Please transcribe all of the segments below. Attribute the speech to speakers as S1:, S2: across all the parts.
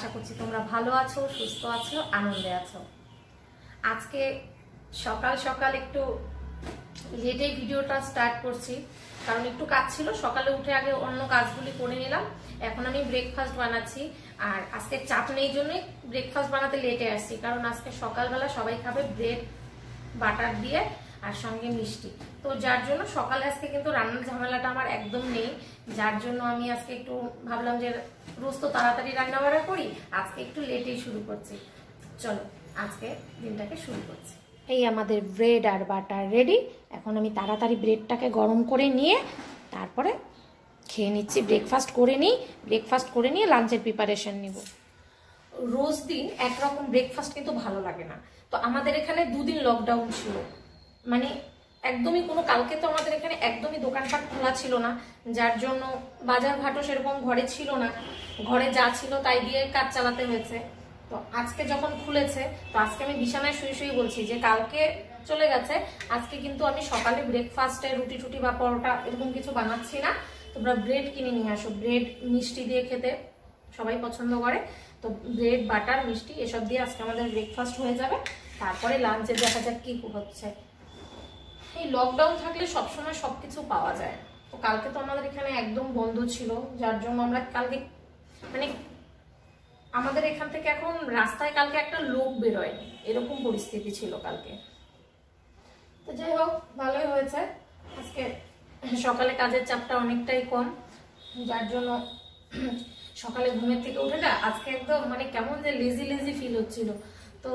S1: আশা করছি তোমরা ভালো আছো, সুস্থ আছো, আনন্দে আছো। আজকে সকাল সকাল একটু লেটে ভিডিওটা স্টার্ট করছি, কারণ একটু কাজ ছিল, সকালে উঠে আগে অন্য কাজগুলি করে নিলাম। এখন আমি ব্রেকফাস্ট বানাচ্ছি, আর আজকে চাপ নেই জন্যই ব্রেকফাস্ট বানাতে লেটে আসছি, কারণ আজকে সকালবেলা সবাই খাবে ব্রেড বাটার দিয়ে, আর সঙ্গে মিষ্টি। তো যার জন্য সকালে আজকে কিন্তু রান্নার ঝামেলাটা আমার একদম নেই, যার জন্য আমি আজকে একটু ভাবলাম যে রোজ তো তাড়াতাড়ি রান্না বাড়া করি আজকে একটু লেটেই শুরু করছি। চলো আজকে দিনটাকে শুরু করছি। এই আমাদের ব্রেড আর বাটার রেডি। এখন আমি তাড়াতাড়ি ব্রেডটাকে গরম করে নিয়ে তারপরে খেয়ে নিচ্ছি ব্রেকফাস্ট করে নিই ব্রেকফাস্ট করে নিয়ে লাঞ্চের প্রিপারেশন নিব। রোজ দিন একরকম ব্রেকফাস্ট কিন্তু ভালো লাগে না। তো আমাদের এখানে দুদিন লকডাউন ছিল। মানে একদমই কোনো, কালকে তো আমাদের এখানে একদমই দোকানপাট খোলা ছিল না, যার জন্য বাজার ঘাটও সেরকম ঘরে ছিল না। ঘরে যা ছিল তাই দিয়ে কাজ চালাতে হয়েছে। তো আজকে যখন খুলেছে, তো আজকে আমি বিছানায় শুয়ে শুয়ে বলছি যে কালকে চলে গেছে, আজকে কিন্তু আমি সকালে ব্রেকফাস্টে রুটি টুটি বা পরোটা এরকম কিছু বানাচ্ছি না। তোমরা ব্রেড কিনে নিয়ে আসো। ব্রেড মিষ্টি দিয়ে খেতে সবাই পছন্দ করে। তো ব্রেড বাটার মিষ্টি, এসব দিয়ে আজকে আমাদের ব্রেকফাস্ট হয়ে যাবে। তারপরে লাঞ্চে দেখা যাক কি হচ্ছে। এই লকডাউন থাকলে সবসময় সবকিছু পাওয়া যায়। তো কালকে তো আমাদের এখানে একদম বন্ধ ছিল, যার জন্য আমরা কালকে মানে আমাদের এখান থেকে এখন রাস্তায় কালকে একটা লোক বেরোয়নি এরকম পরিস্থিতি ছিল কালকে। তো যাই হোক, ভালোই হয়েছে। আজকে সকালে কাজের চাপটা অনেকটাই কম, যার জন্য সকালে ঘুমের থেকে উঠে না আজকে একদম মানে কেমন যে লেজি লেজি ফিল হচ্ছিল। তো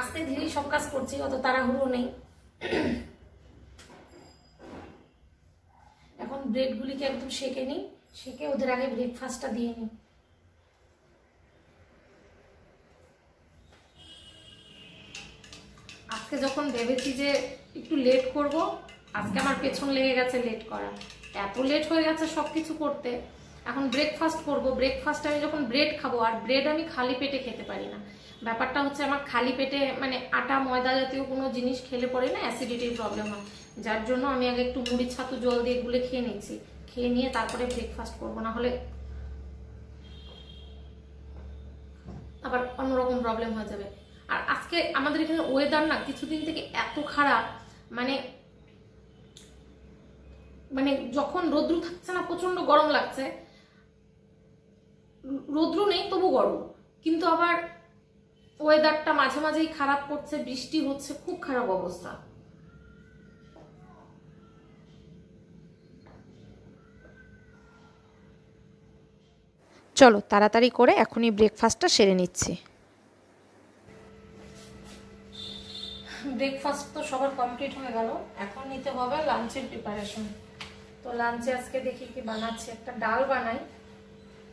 S1: আস্তে ধীরেই সব কাজ করছি, অত তাড়াহুড়ো নেই। এখন ব্রেডগুলিকে একদম সেকে নিই, সেকে ওদের আগে ব্রেকফাস্টটা দিয়ে নিই। আজকে যখন ভেবেছি যে একটু লেট করব, আজকে আমার পেছন লেগে গেছে লেট করা। এত লেট হয়ে গেছে সব কিছু করতে। এখন ব্রেকফাস্ট করব ব্রেকফাস্ট আমি যখন ব্রেড খাব, আর ব্রেড আমি খালি পেটে খেতে পারি না। ব্যাপারটা হচ্ছে আমার খালি পেটে মানে আটা, ময়দা জাতীয় কোনো জিনিস খেলে পরে না অ্যাসিডিটির প্রবলেম হয়। যার জন্য আমি আগে একটু মুড়ি ছাতু জল দিয়ে গুলে খেয়ে নিচ্ছি খেয়ে নিয়ে তারপরে ব্রেকফাস্ট করব, না হলে আবার অন্যরকম প্রবলেম হয়ে যাবে। আর আজকে আমাদের এখানে ওয়েদার না কিছুদিন থেকে এত খারাপ মানে মানে যখন রোদ্রু থাকছে না প্রচণ্ড গরম লাগছে। রোদ্রু নেই, তবু গরম। কিন্তু আবার ওয়েদারটা মাঝে মাঝেই খারাপ করছে, বৃষ্টি হচ্ছে, খুব খারাপ অবস্থা। চলো তাড়াতাড়ি করে এখনই ব্রেকফাস্টটা সেরে নিচ্ছি। ব্রেকফাস্ট তো সবার কমপ্লিট হয়ে গেল। এখন নিতে হবে লাঞ্চের প্রিপারেশন তো লাঞ্চে আজকে দেখি কি বানাচ্ছি। একটা ডাল বানাই,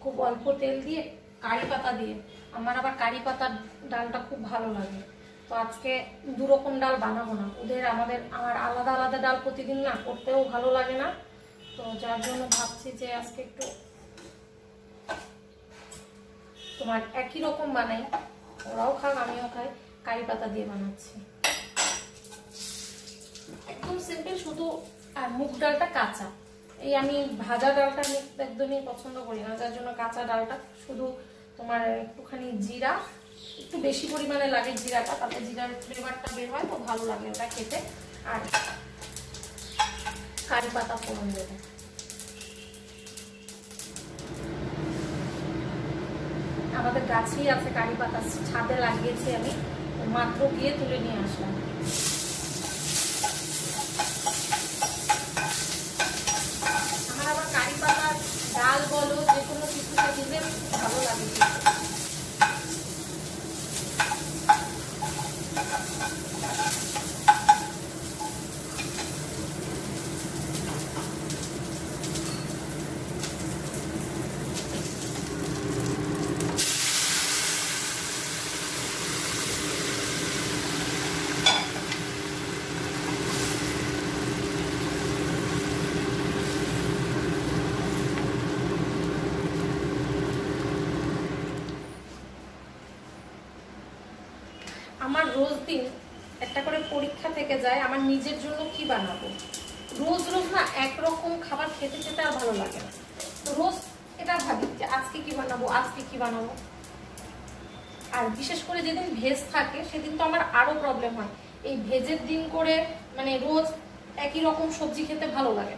S1: খুব অল্প তেল দিয়ে, কারি পাতা দিয়ে। আমার আবার কারি পাতার ডালটা খুব ভালো লাগে। তো আজকে দু রকম ডাল বানাবো না। ওদের আমাদের, আমার আলাদা আলাদা ডাল প্রতিদিন না, করতেও ভালো লাগে না। তো যার জন্য ভাবছি যে আজকে একটু তোমার একই রকম বানাই। ওরাও খাক, আমিও খাই। কারি পাতা দিয়ে বানাচ্ছি। একদম সিম্পল শুধু আর মুগ ডালটা কাঁচা। এই আমি ভাজা ডালটা একদমই পছন্দ করি না, যার জন্য কাঁচা ডালটা। শুধু তোমার একটুখানি জিরা, একটু বেশি পরিমাণে লাগে জিরাটা, তাতে জিরার ফ্লেভারটা বের হয়, তো ভালো লাগে ওটা খেতে। আর কারি পাতা ফোড়ন দেবে আমাদের গাছেই আছে কারি পাতা ছাদে লাগিয়েছি আমি। মাত্র গিয়ে তুলে নিয়ে আসলাম আমার আবার কারি পাতার ডাল বলো যে কোনো কিছুতে দিলে ভালো লাগে আমার রোজ দিন একটা করে পরীক্ষা থেকে যায় আমার নিজের জন্য কি বানাবো রোজ রোজ না একরকম খাবার খেতে খেতে আর ভালো লাগে না। তো রোজ এটা ভাবি যে আজকে কি বানাবো, আজকে কি বানাবো। আর বিশেষ করে যেদিন ভেজ থাকে, সেদিন তো আমার আরও প্রবলেম হয়। এই ভেজের দিন করে মানে রোজ একই রকম সবজি খেতে ভালো লাগে।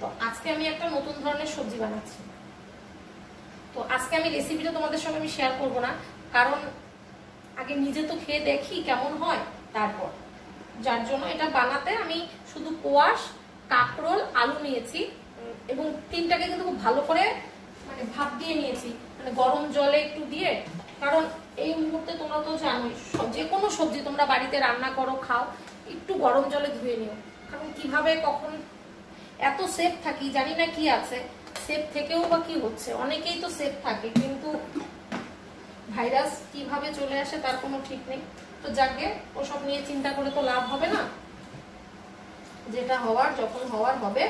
S1: তো আজকে আমি একটা নতুন ধরনের সবজি বানাচ্ছি। তো আজকে আমি রেসিপিটা তোমাদের সঙ্গে আমি শেয়ার করব না। কারণ আগে নিজে তো খেয়ে দেখি কেমন হয় তারপর। যার জন্য এটা বানাতে আমি শুধু কোয়াশ, কাঁকরোল, আলু নিয়েছি। এবং তিনটাকে কিন্তু খুব ভালো করে মানে ভাপ দিয়ে নিয়েছি। মানে গরম জলে একটু দিয়ে, কারণ এই মুহূর্তে তোমরা তো জানোই যে কোনো সবজি তোমরা বাড়িতে রান্না করো, খাও, একটু গরম জলে ধুয়ে নিও। কারণ কীভাবে কখন এত সেফ থাকি, জানি না কি আছে। সেফ থেকেও বা কি হচ্ছে? অনেকেই তো সেফ থাকে, কিন্তু ভাইরাস কীভাবে চলে আসে তার কোনো ঠিক নেই। তো যাকে, ওসব নিয়ে চিন্তা করে তো লাভ হবে না। যেটা হওয়ার, যখন হওয়ার হবে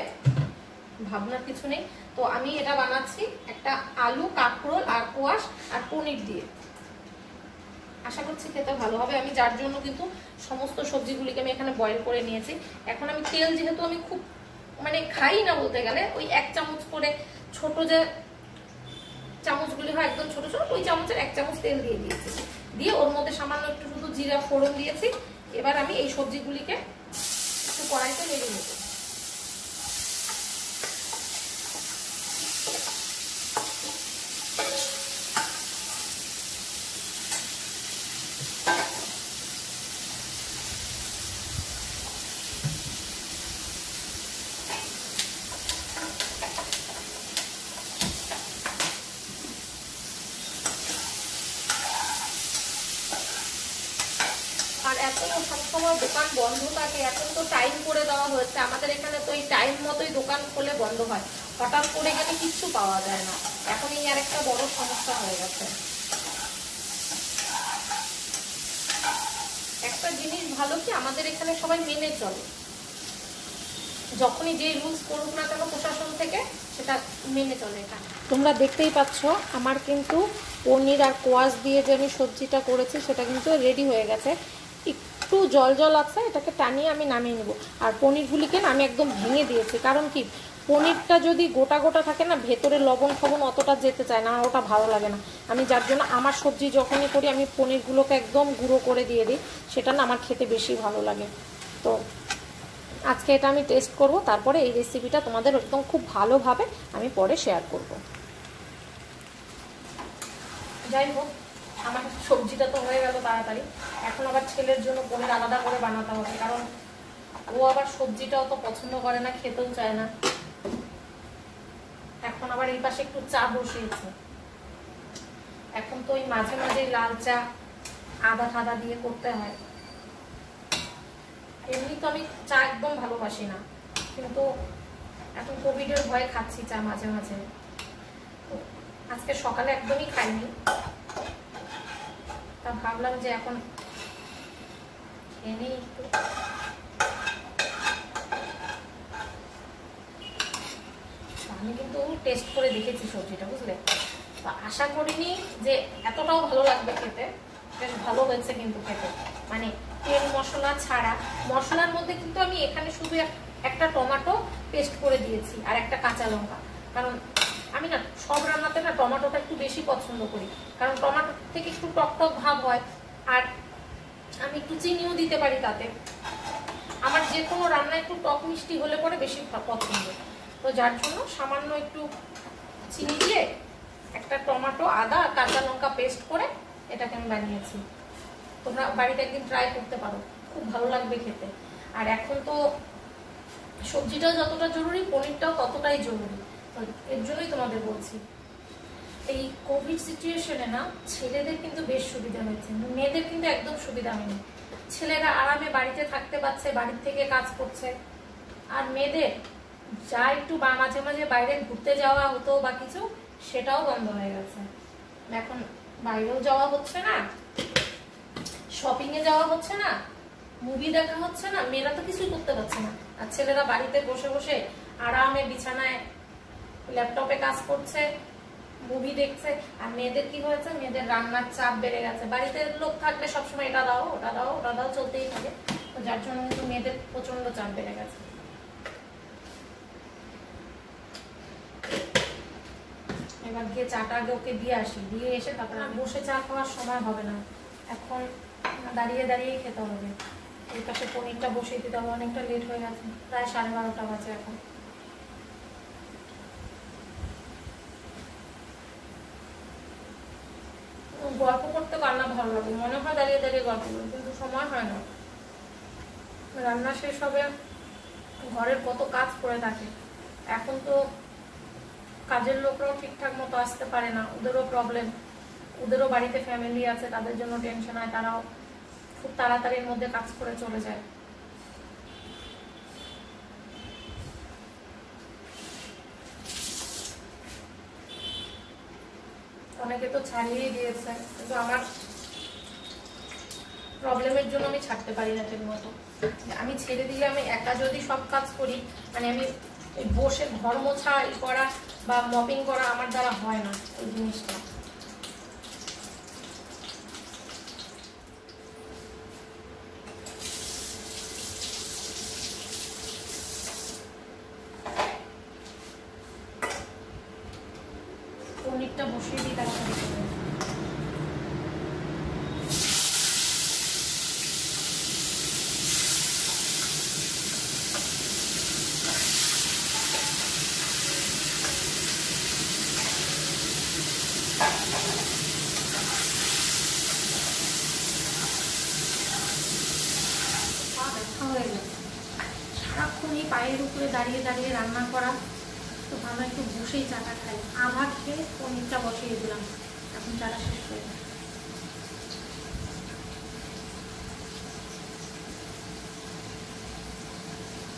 S1: ভাবনার কিছু নেই। তো আমি এটা বানাচ্ছি একটা আলু, কাঁকরোল আর কোয়াশ আর পনির দিয়ে। আশা করছি খেতে ভালো হবে। আমি যার জন্য কিন্তু সমস্ত সবজিগুলিকে আমি এখানে বয়েল করে নিয়েছি। এখন আমি তেল যেহেতু আমি খুব মানে খাই না বলতে গেলে, ওই এক চামচ করে ছোট যে চামচগুলি হয় একদম ছোট ছোট, ওই চামচের এক চামচ তেল দিয়ে দিয়েছি। দিয়ে ওর মধ্যে সামান্য একটু শুধু জিরা ফোড়ন দিয়েছি। এবার আমি এই সবজিগুলিকে একটু কড়াইতে নেড়ে নেব আর এখন সবসময় দোকান বন্ধ থাকে, এখন তো টাইম করে দেওয়া হয়েছে। আমাদের এখানে তো এই টাইম মতোই দোকান খুলে বন্ধ হয়। হঠাৎ করে গেলে কিচ্ছু পাওয়া যায় না। এখন এই আর একটা বড় সমস্যা হয়ে গেছে। একটা জিনিস ভালো কি, আমাদের এখানে সবাই মেনে চলে। যখনই যে রুলস করুক না কেন প্রশাসন থেকে, সেটা মেনে চলে এখানে। তোমরা দেখতেই পাচ্ছ, আমার কিন্তু পনির আর কোয়াশ দিয়ে যে আমি সবজিটা করেছি, সেটা কিন্তু রেডি হয়ে গেছে। একটু জল জল আছে, এটাকে টানিয়ে আমি নামিয়ে নেব। আর পনিরগুলিকে না আমি একদম ভেঙে দিয়েছি, কারণ কি? পনিরটা যদি গোটা গোটা থাকে না, ভেতরে লবণ ফবণ অতটা যেতে চায় না ওটা ভালো লাগে না। আমি যার জন্য আমার সবজি যখনই করি, আমি পনিরগুলোকে একদম গুঁড়ো করে দিয়ে দিই, সেটা না আমার খেতে বেশি ভালো লাগে। তো আজকে এটা আমি টেস্ট করব, তারপরে এই রেসিপিটা তোমাদের একদম খুব ভালোভাবে আমি পরে শেয়ার করব। যাই হোক আমার সবজিটা তো হয়ে গেল তাড়াতাড়ি। এখন আবার ছেলের জন্য পনির আলাদা করে বানাতে হবে, কারণ ও আবার সবজিটাও তো পছন্দ করে না, খেতেও চায় না। এখন আবার এই পাশে একটু চা বসিয়েছে। এখন তো ওই মাঝে মাঝে লাল চা, আদা ঠাদা দিয়ে করতে হয়। এমনি তো আমি চা একদম ভালোবাসি না, কিন্তু এখন কোভিডের ভয়ে খাচ্ছি চা মাঝে মাঝে। আজকে সকালে একদমই খাইনি। তা ভাবলাম যে এখন খেয়ে একটু। আমি কিন্তু টেস্ট করে দেখেছি সবজিটা, বুঝলে? তো আশা করিনি যে এতটাও ভালো লাগবে খেতে। বেশ ভালো হয়েছে কিন্তু খেতে। মানে তেল মশলা ছাড়া, মশলার মধ্যে কিন্তু আমি এখানে শুধু একটা টমেটো পেস্ট করে দিয়েছি আর একটা কাঁচা লঙ্কা। কারণ আমি না, সব রান্নাতে না টমেটোটা একটু বেশি পছন্দ করি। কারণ টমেটো থেকে একটু টক টক ভাব হয়। আর আমি একটু চিনিও দিতে পারি তাতে। আমার যে কোনো রান্না একটু টক মিষ্টি হলে পরে বেশি পছন্দ। তো যার জন্য সামান্য একটু চিনি দিয়ে একটা টমেটো, আদা, কাঁচা লঙ্কা পেস্ট করে এটাকে আমি বানিয়েছি। তোমরা বাড়িতে একদিন ট্রাই করতে পারো। খুব ভালো লাগবে খেতে। আর এখন তো সবজিটাও যতটা জরুরি, পনিরটাও ততটাই জরুরি। এর জন্যই তোমাদের বলছি। এই কোভিড সিচুয়েশনে না, ছেলেদের কিন্তু বেশ সুবিধা হয়েছে। মেয়েদের কিন্তু একদম সুবিধা হয়নি। ছেলেরা আরামে বাড়িতে থাকতে পারছে, বাড়ির থেকে কাজ করছে। আর মেয়েদের যা একটু বা মাঝে মাঝে বাইরে ঘুরতে যাওয়া হতো বা কিছু, সেটাও বন্ধ হয়ে গেছে। এখন বাইরেও যাওয়া হচ্ছে না শপিং এ যাওয়া হচ্ছে না মুভি দেখা হচ্ছে না, মেয়েরা তো কিছুই করতে পারছে না। আর ছেলেরা বাড়িতে বসে বসে আরামে বিছানায় ল্যাপটপে কাজ করছে মুভি দেখছে, আর মেয়েদের কি হয়েছে? মেয়েদের রান্নার চাপ বেড়ে গেছে। বাড়িতে লোক থাকলে সবসময় এটা দাও, ওটা দাও ওটা দাও, চলতেই থাকে। তো যার জন্য কিন্তু মেয়েদের প্রচণ্ড চাপ বেড়ে গেছে। এবার গিয়ে চাটা আগে ওকে দিয়ে আসি। দিয়ে এসে তারপরে বসে চা খাওয়ার সময় হবে না। এখন দাঁড়িয়ে দাঁড়িয়েই খেতে হবে। এই পাশে পনিরটা বসিয়ে দিতে হবে, অনেকটা লেট হয়ে গেছে। প্রায় সাড়ে বারোটা বাজে এখন গল্প করতে রান্না ভালো লাগে মনে হয় দাঁড়িয়ে দাঁড়িয়ে গল্প করি, কিন্তু সময় হয় না। রান্না শেষ হবে, ঘরের কত কাজ করে থাকে। এখন তো কাজের লোকরাও ঠিকঠাক মতো আসতে পারে না, ওদেরও প্রবলেম ওদেরও বাড়িতে ফ্যামিলি আছে, তাদের জন্য টেনশন হয়, তারাও খুব তাড়াতাড়ির মধ্যে কাজ করে চলে যায়। অনেকে তো ছাড়িয়েই দিয়েছে, কিন্তু আমার প্রবলেমের জন্য আমি ছাড়তে পারি না ঠিক মতো। আমি ছেড়ে দিলে আমি একা যদি সব কাজ করি মানে আমি এই বসে ঘর মোছা করা বা মপিং করা আমার দ্বারা হয় না ওই জিনিসটা পনিরটা বসিয়ে দিই তারপরে পা ব্যথা হয়ে গেছে সারাক্ষণ এই পায়ের উপরে দাঁড়িয়ে দাঁড়িয়ে রান্না করা। তো ভালো একটু বসেই চাটা খাই। আবার খেয়ে পনিরটা বসিয়ে দিলাম। এখন চাটা শেষ গেছে।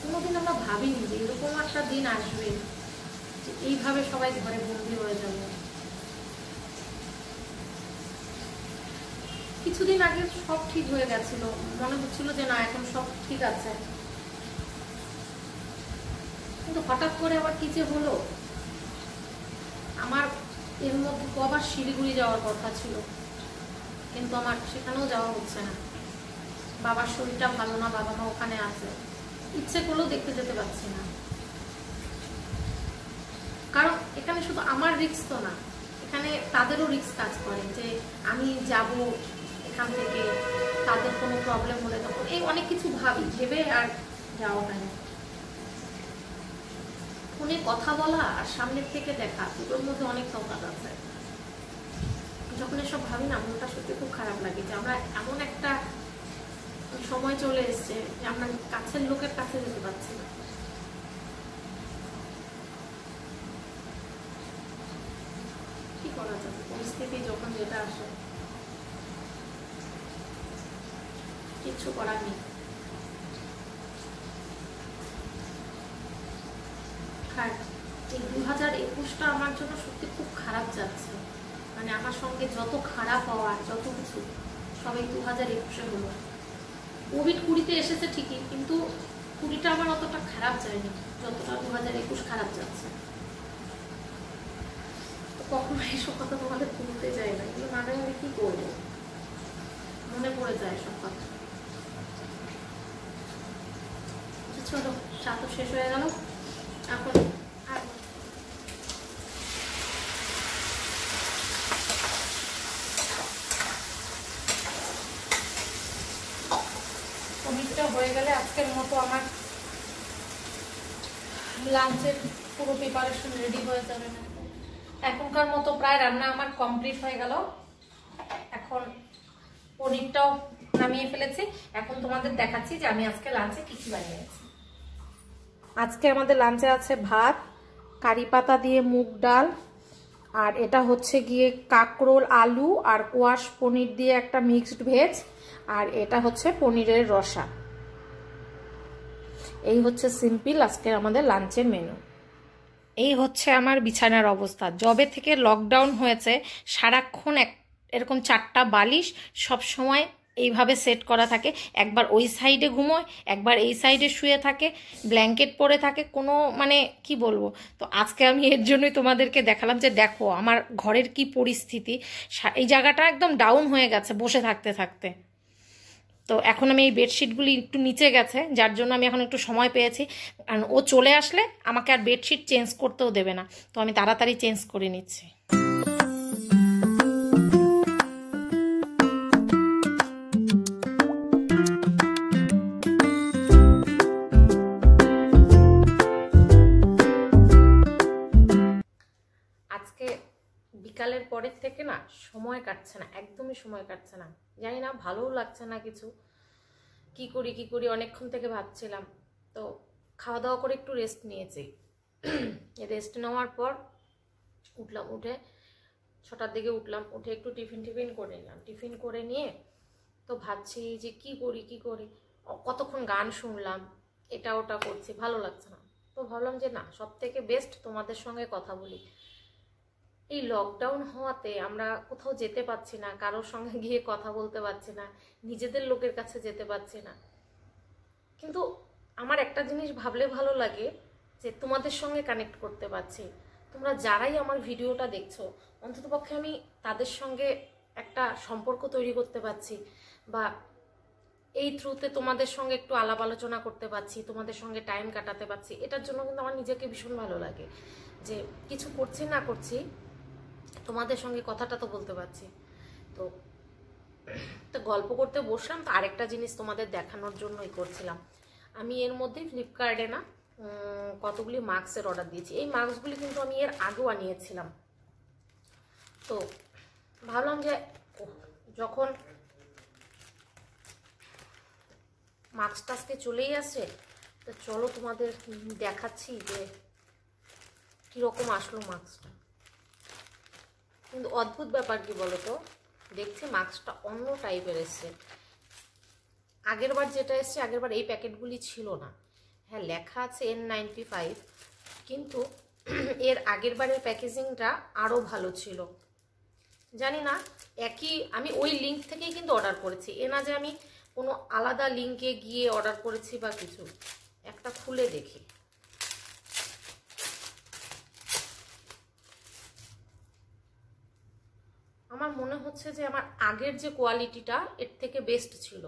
S1: কোনোদিন আমরা ভাবিনি যে এরকম একটা দিন আসবে যে এইভাবে সবাই ঘরে বন্দি হয়ে যাবে। কিছুদিন আগে সব ঠিক হয়ে গেছিল। মনে হচ্ছিল যে না, এখন সব ঠিক আছে। কিন্তু হঠাৎ করে আবার কি যে হলো? আমার এর মধ্যে কবার শিলিগুড়ি যাওয়ার কথা ছিল। কিন্তু আমার সেখানেও যাওয়া হচ্ছে না। বাবার শরীরটা ভালো না, বাবা মা ওখানে আছে। ইচ্ছে করলেও দেখতে যেতে পারছি না। কারণ এখানে শুধু আমার রিক্স তো না, এখানে তাদেরও রিক্স কাজ করে যে আমি যাব এখান থেকে, তাদের কোনো প্রবলেম হলে তখন এই অনেক কিছু ভাবি, ভেবে আর যাওয়া হয় না ফোনে কথা বলা আর সামনের থেকে দেখা, দুটোর মধ্যে অনেক তফাৎ আছে। যখন এসব ভাবি না, মনটা সত্যি খুব খারাপ লাগে যে আমরা এমন একটা সময় চলে এসছে যে আমরা কাছের লোকের কাছে যেতে পারছি না। কি করা যাবে? পরিস্থিতি যখন যেটা আসে, কিচ্ছু করার নেই আর এই দু হাজার আমার জন্য সত্যি খুব খারাপ যাচ্ছে। মানে আমার সঙ্গে যত খারাপ হওয়ার যত কিছু সবাই দু হাজার একুশে হলো। কোভিড কুড়িতে এসেছে ঠিকই কিন্তু কুড়িটা আমার অতটা খারাপ যায়নি যতটা দু হাজার একুশ খারাপ যাচ্ছে। কখনো এইসব কথা তোমাদের বলতে চাই না এগুলো না জানলে কি করব? মনে পড়ে যায় সব কথা। আচ্ছা, চলো চা তো শেষ হয়ে গেল। এখন আর পনিরটা হয়ে গেলে আজকের মতো আমার লাঞ্চের পুরো প্রিপারেশন রেডি হয়ে যাবে না। এখনকার মতো প্রায় রান্না আমার কমপ্লিট হয়ে গেল। এখন পনিরটাও নামিয়ে ফেলেছি। এখন তোমাদের দেখাচ্ছি যে আমি আজকে লাঞ্চে কি কি বানিয়েছি। আজকে আমাদের লাঞ্চে আছে ভাত, কারি পাতা দিয়ে মুগ ডাল, আর এটা হচ্ছে গিয়ে কাকরোল, আলু আর কোয়াশ পনির দিয়ে একটা মিক্সড ভেজ আর এটা হচ্ছে পনিরের রসা। এই হচ্ছে সিম্পল আজকে আমাদের লাঞ্চের মেনু এই হচ্ছে আমার বিছানার অবস্থা। জবে থেকে লকডাউন হয়েছে, সারাক্ষণ এক, এরকম চারটা বালিশ সব সময় এইভাবে সেট করা থাকে। একবার ওই সাইডে ঘুমোয়, একবার এই সাইডে শুয়ে থাকে ব্ল্যাঙ্কেট পরে থাকে, কোনো মানে কি বলব? তো আজকে আমি এর জন্যই তোমাদেরকে দেখালাম যে দেখো আমার ঘরের কি পরিস্থিতি। এই জায়গাটা একদম ডাউন হয়ে গেছে, বসে থাকতে থাকতে। তো এখন আমি এই বেডশিটগুলি একটু নিচে গেছে, যার জন্য আমি এখন একটু সময় পেয়েছি। কারণ ও চলে আসলে আমাকে আর বেডশিট চেঞ্জ করতেও দেবে না। তো আমি তাড়াতাড়ি চেঞ্জ করে নিচ্ছি। সময় কাটছে না, একদমই সময় কাটছে না। জানি না, ভালোও লাগছে না কিছু। কি করি কি করি, অনেকক্ষণ থেকে ভাবছিলাম। তো খাওয়া দাওয়া করে একটু রেস্ট নিয়েছি। রেস্ট নেওয়ার পর উঠলাম, উঠে ছটার দিকে উঠলাম, উঠে একটু টিফিন টিফিন করে নিলাম। টিফিন করে নিয়ে তো ভাবছি যে কি করি কি করি? কতক্ষণ গান শুনলাম, এটা ওটা করছি, ভালো লাগছে না। তো ভাবলাম যে না সব থেকে বেস্ট তোমাদের সঙ্গে কথা বলি। এই লকডাউন হওয়াতে আমরা কোথাও যেতে পারছি না, কারোর সঙ্গে গিয়ে কথা বলতে পারছি না, নিজেদের লোকের কাছে যেতে পারছি না। কিন্তু আমার একটা জিনিস ভাবলে ভালো লাগে যে তোমাদের সঙ্গে কানেক্ট করতে পারছি। তোমরা যারাই আমার ভিডিওটা দেখছ অন্ততপক্ষে আমি তাদের সঙ্গে একটা সম্পর্ক তৈরি করতে পারছি বা এই থ্রুতে তোমাদের সঙ্গে একটু আলাপ আলোচনা করতে পারছি, তোমাদের সঙ্গে টাইম কাটাতে পারছি, এটার জন্য কিন্তু আমার নিজেকে ভীষণ ভালো লাগে। যে কিছু করছি না করছি তোমাদের সঙ্গে কথাটা তো বলতে পারছি। তো তো গল্প করতে বসলাম, তো আরেকটা জিনিস তোমাদের দেখানোর জন্যই করছিলাম। আমি এর মধ্যে ফ্লিপকার্টে না কতগুলি মাস্কের অর্ডার দিয়েছি। এই মাস্কগুলি কিন্তু আমি এর আগেও আনিয়েছিলাম। তো, ভাবলাম যে যখন মাস্ক টাস্কে চলেই আসে, তো চলো তোমাদের দেখাচ্ছি যে কীরকম আসলো মাস্কটা। কিন্তু অদ্ভুত ব্যাপার কি বলতো? দেখছি মাস্কটা অন্য টাইপের এসছে। আগেরবার যেটা এসছে, আগেরবার এই প্যাকেটগুলি ছিল না। হ্যাঁ লেখা আছে এন নাইনটি ফাইভ কিন্তু এর আগেরবারের প্যাকেজিংটা আরও ভালো ছিল। জানি না, একই, আমি ওই লিঙ্ক থেকেই কিন্তু অর্ডার করেছি। এ না যে আমি কোনো আলাদা লিঙ্কে গিয়ে অর্ডার করেছি বা কিছু। একটা খুলে দেখি আমার মনে হচ্ছে যে আমার আগের যে কোয়ালিটিটা, এর থেকে বেস্ট ছিল।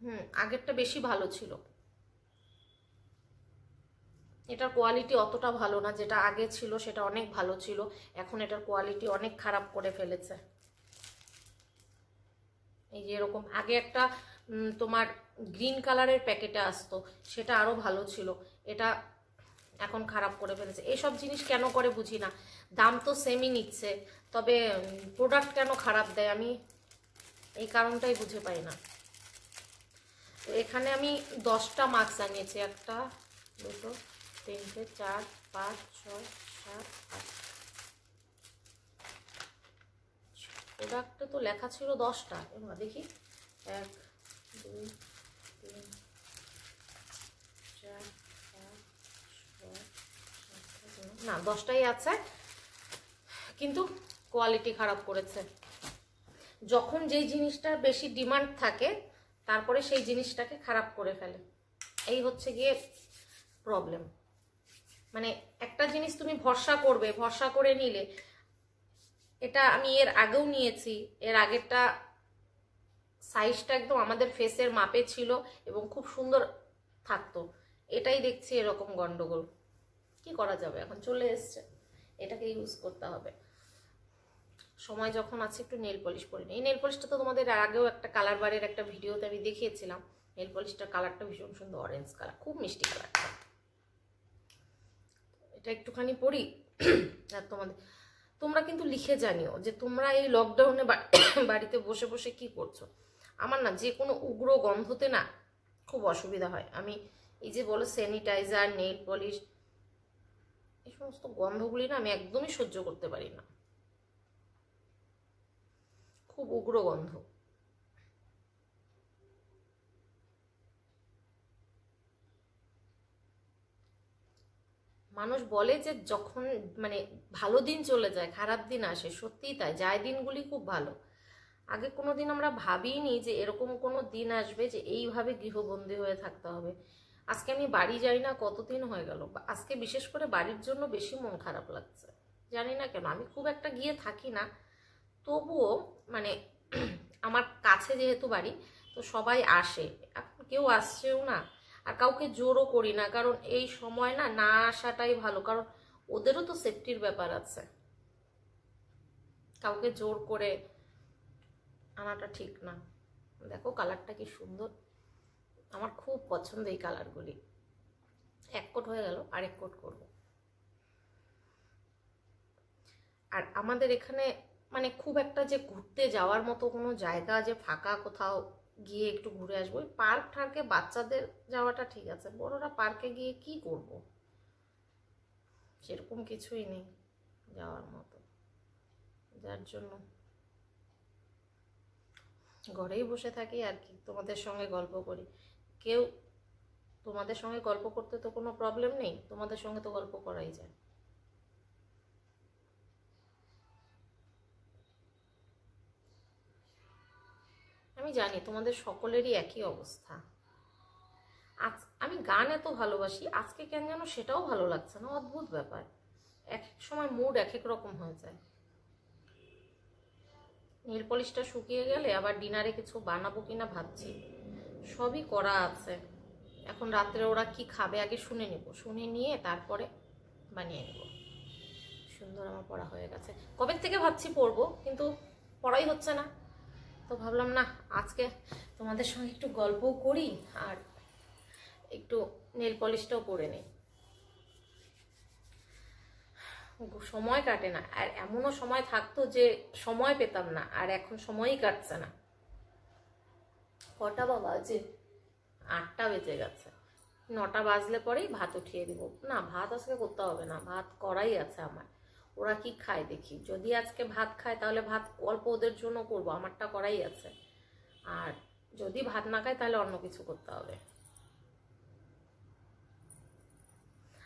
S1: হুম, আগেরটা বেশি ভালো ছিল। এটার কোয়ালিটি অতটা ভালো না, যেটা আগে ছিল সেটা অনেক ভালো ছিল। এখন এটার কোয়ালিটি অনেক খারাপ করে ফেলেছে। এই যে এরকম, আগে একটা তোমার গ্রিন কালারের প্যাকেটে আসতো, সেটা আরও ভালো ছিল। এটা এখন খারাপ করে ফেলেছে। এইসব জিনিস কেন করে বুঝি না। দাম তো সেমই নিচ্ছে। তবে প্রোডাক্ট কেন খারাপ দেয়? আমি এই কারণটাই বুঝে পাই না। তো এখানে আমি দশটা মাস্ক আনিয়েছি একটা, দুটো, তিনটে, চার, পাঁচ, ছয়, সাত, আট। প্রোডাক্টে তো লেখা ছিল দশটা। এবার দেখি। এক, দুই, তিন, চার, পাঁচ, ছয়। না, দশটাই আছে। কিন্তু কোয়ালিটি খারাপ করেছে। যখন যেই জিনিসটার বেশি ডিমান্ড থাকে, তারপরে সেই জিনিসটাকে খারাপ করে ফেলে। এই হচ্ছে গিয়ে প্রবলেম মানে একটা জিনিস তুমি ভরসা করবে, ভরসা করে নিলে, এটা আমি এর আগেও নিয়েছি, এর আগেরটা সাইজটা একদম আমাদের ফেসের মাপে ছিল এবং খুব সুন্দর থাকতো। এটাই দেখছি এরকম গন্ডগোল। কি করা যাবে? এখন চলে এসছে। এটাকে ইউজ করতে হবে। সময় যখন আছে, একটু নেল পলিশ পরে নিই। এই নেল পলিশটা তো তোমাদের আগেও একটা কালার বারের একটা ভিডিওতে আমি দেখিয়েছিলাম। নেল পলিশটার কালারটা ভীষণ সুন্দর অরেঞ্জ কালার খুব মিষ্টি কালারটা এটা একটুখানি পড়ি আর তোমাদের, তোমরা কিন্তু লিখে জানিও যে তোমরা এই লকডাউনে বাড়িতে বসে বসে কি করছ। আমার না যে কোনো উগ্র গন্ধতে না খুব অসুবিধা হয়। আমি এই যে বলো স্যানিটাইজার নেল পলিশ এই সমস্ত গন্ধগুলি না আমি একদমই সহ্য করতে পারি না। খুব উগ্র গন্ধ। মানুষ বলে যে যখন মানে ভালো দিন চলে যায়, খারাপ দিন আসে, সত্যিই তাই, যায় দিনগুলি খুব ভালো। আগে কোনো দিন আমরা ভাবিনি যে এরকম কোনো দিন আসবে যে এইভাবে গৃহবন্দী হয়ে থাকতে হবে। আজকে আমি বাড়ি যাই না কতদিন হয়ে গেল আজকে বিশেষ করে বাড়ির জন্য বেশি মন খারাপ লাগছে। জানি না কেন, আমি খুব একটা গিয়ে থাকি না। তবুও মানে আমার কাছে যেহেতু বাড়ি, তো সবাই আসে। এখন কেউ আসছেও না। আর কাউকে জোরও করি না, কারণ এই সময় না না আসাটাই ভালো। কারণ ওদেরও তো সেফটির ব্যাপার আছে। কাউকে জোর করে আনাটা ঠিক না। দেখো কালারটা কি সুন্দর। আমার খুব পছন্দ এই কালারগুলি এক কোট হয়ে গেল, আরেক কোট করব। আর আমাদের এখানে মানে খুব একটা যে ঘুরতে যাওয়ার মতো কোনো জায়গা যে ফাঁকা কোথাও গিয়ে একটু ঘুরে আসব। ওই পার্ক ঠার্কে বাচ্চাদের যাওয়াটা ঠিক আছে। বড়রা পার্কে গিয়ে কি করব? সেরকম কিছুই নেই যাওয়ার মতো। যার জন্য। ঘরেই বসে থাকি আর কি, তোমাদের সঙ্গে গল্প করি। কেউ তোমাদের সঙ্গে গল্প করতে তো কোনো প্রবলেম নেই, তোমাদের সঙ্গে তো গল্প করাই যায়। আমি জানি তোমাদের সকলেরই একই অবস্থা। আজ আমি গান এত ভালোবাসি, আজকে কেন যেন সেটাও ভালো লাগছে না, অদ্ভুত ব্যাপার। এক এক সময় মুড এক এক রকম হয়ে যায়। নীল পলিশটা শুকিয়ে গেলে আবার ডিনারে কিছু বানাবো কিনা ভাবছি। সবই করা আছে। এখন রাত্রে ওরা কি খাবে আগে শুনে নেব। শুনে নিয়ে তারপরে বানিয়ে নেব। সুন্দর আমার পড়া হয়ে গেছে। কবে থেকে ভাবছি পড়ব, কিন্তু পড়াই হচ্ছে না। তো ভাবলাম, না, আজকে তোমাদের সঙ্গে একটু গল্পও করি আর একটু নেল পলিশটাও করে নিই। সময় কাটে না। আর এমনও সময় থাকতো যে সময় পেতাম না, আর এখন সময়ই কাটছে না। কটা বাবা যে আটটা বেজে গেছে। নটা বাজলে পরেই ভাত উঠিয়ে দিব। না, ভাত আজকে করতে হবে না, ভাত করাই আছে আমার। ওরা কি খায় দেখি। যদি আজকে ভাত খায়, তাহলে ভাত অল্প ওদের জন্য করব, আমারটা করাই আছে। আর যদি ভাত না খায়, তাহলে অন্য কিছু করতে হবে।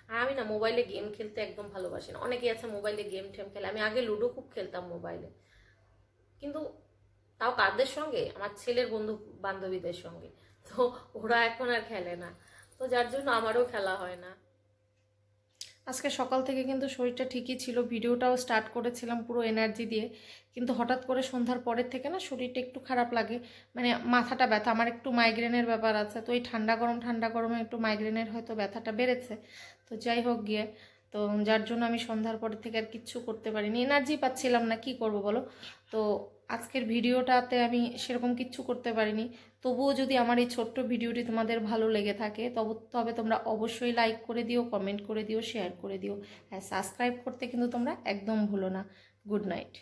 S1: আর আমি না মোবাইলে গেম খেলতে একদম ভালোবাসি না। অনেকেই আছে মোবাইলে গেম টেম খেলে। আমি আগে লুডো খুব খেলতাম মোবাইলে। কিন্তু তাও কাদের সঙ্গে? আমার ছেলের বন্ধু বান্ধবীদের সঙ্গে। তো ওরা এখন আর খেলে না। তো যার জন্য আমারও খেলা হয় না। আজকে সকাল থেকে কিন্তু শরীরটা ঠিকই ছিল, ভিডিওটাও স্টার্ট করেছিলাম পুরো এনার্জি দিয়ে। কিন্তু হঠাৎ করে সন্ধ্যার পরের থেকে না শরীরটা একটু খারাপ লাগে মানে মাথাটা ব্যথা। আমার একটু মাইগ্রেনের ব্যাপার আছে, তো এই ঠান্ডা গরম, ঠান্ডা গরমে একটু মাইগ্রেনের হয়তো ব্যথাটা বেড়েছে। তো যাই হোক গিয়ে, তো যার জন্য আমি সন্ধ্যার পরের থেকে আর কিচ্ছু করতে পারিনি। এনার্জি পাচ্ছিলাম না, কি করব বলো? তো আজকের ভিডিওটাতে আমি সেরকম কিচ্ছু করতে পারিনি। তবুও যদি আমার এই ছোট্ট ভিডিওটি তোমাদের ভালো লেগে থাকে, তবে তবে তোমরা অবশ্যই লাইক করে দিও কমেন্ট করে দিও শেয়ার করে দিও। হ্যাঁ সাবস্ক্রাইব করতে কিন্তু তোমরা একদম ভুলো না। Good night